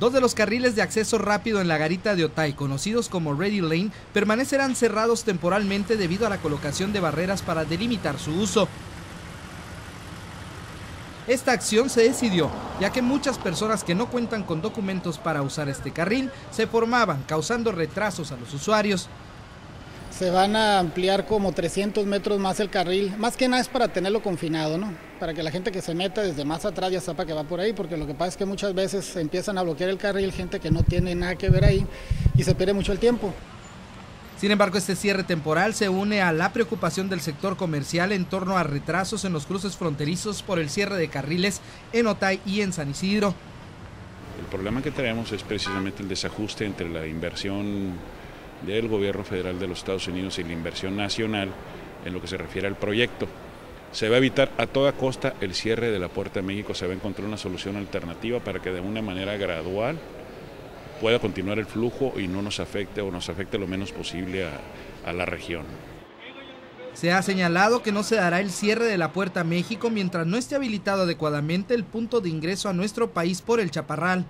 Dos de los carriles de acceso rápido en la garita de Otay, conocidos como Ready Lane, permanecerán cerrados temporalmente debido a la colocación de barreras para delimitar su uso. Esta acción se decidió ya que muchas personas que no cuentan con documentos para usar este carril se formaban, causando retrasos a los usuarios. Se van a ampliar como 300 metros más el carril, más que nada es para tenerlo confinado, ¿no? Para que la gente que se meta desde más atrás ya sepa que va por ahí, porque lo que pasa es que muchas veces empiezan a bloquear el carril gente que no tiene nada que ver ahí y se pierde mucho el tiempo. Sin embargo, este cierre temporal se une a la preocupación del sector comercial en torno a retrasos en los cruces fronterizos por el cierre de carriles en Otay y en San Isidro. El problema que tenemos es precisamente el desajuste entre la inversión del gobierno federal de los Estados Unidos y la inversión nacional en lo que se refiere al proyecto. Se va a evitar a toda costa el cierre de la Puerta México, se va a encontrar una solución alternativa para que de una manera gradual pueda continuar el flujo y no nos afecte o nos afecte lo menos posible a, a la región. Se ha señalado que no se dará el cierre de la Puerta México mientras no esté habilitado adecuadamente el punto de ingreso a nuestro país por el Chaparral.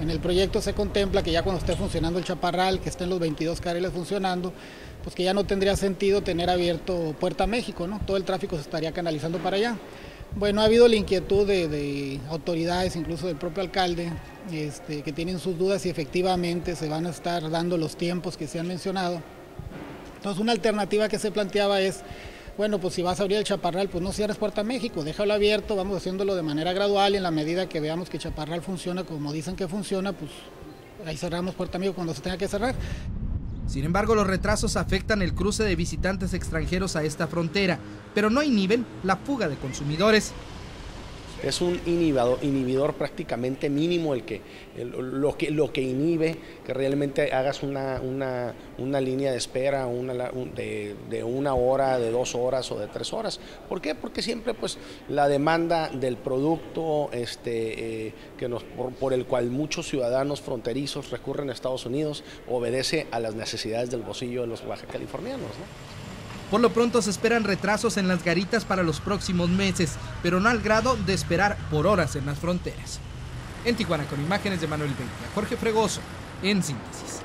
En el proyecto se contempla que ya cuando esté funcionando el Chaparral, que estén los 22 carriles funcionando, pues que ya no tendría sentido tener abierto Puerta México, ¿no? Todo el tráfico se estaría canalizando para allá. Bueno, ha habido la inquietud de, de autoridades, incluso del propio alcalde, este, que tienen sus dudas si efectivamente se van a estar dando los tiempos que se han mencionado. Entonces, una alternativa que se planteaba es, bueno, pues si vas a abrir el Chaparral, pues no cierres Puerta México, déjalo abierto, vamos haciéndolo de manera gradual y en la medida que veamos que Chaparral funciona como dicen que funciona, pues ahí cerramos Puerta México cuando se tenga que cerrar. Sin embargo, los retrasos afectan el cruce de visitantes extranjeros a esta frontera, pero no inhiben la fuga de consumidores. Es un inhibidor, prácticamente mínimo el que, lo, que, lo que inhibe que realmente hagas una, una, una línea de espera de, de, una hora, de dos horas o de tres horas. ¿Por qué? Porque siempre pues, la demanda del producto este, eh, que por, el cual muchos ciudadanos fronterizos recurren a Estados Unidos obedece a las necesidades del bolsillo de los baja californianos. ¿no? Por lo pronto se esperan retrasos en las garitas para los próximos meses, pero no al grado de esperar por horas en las fronteras. En Tijuana, con imágenes de Manuel Veiga, Jorge Fregoso, en síntesis.